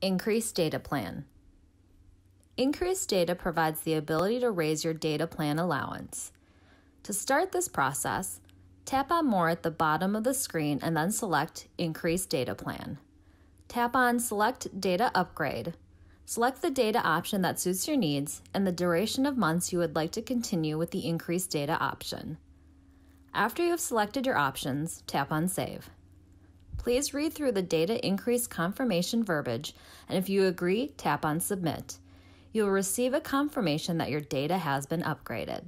Increase Data Plan. Increased Data provides the ability to raise your data plan allowance. To start this process, tap on More at the bottom of the screen and then select Increase Data Plan. Tap on Select Data Upgrade. Select the data option that suits your needs and the duration of months you would like to continue with the Increased Data option. After you have selected your options, tap on Save. Please read through the data increase confirmation verbiage, and if you agree, tap on Submit. You will receive a confirmation that your data has been upgraded.